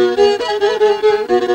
Müzik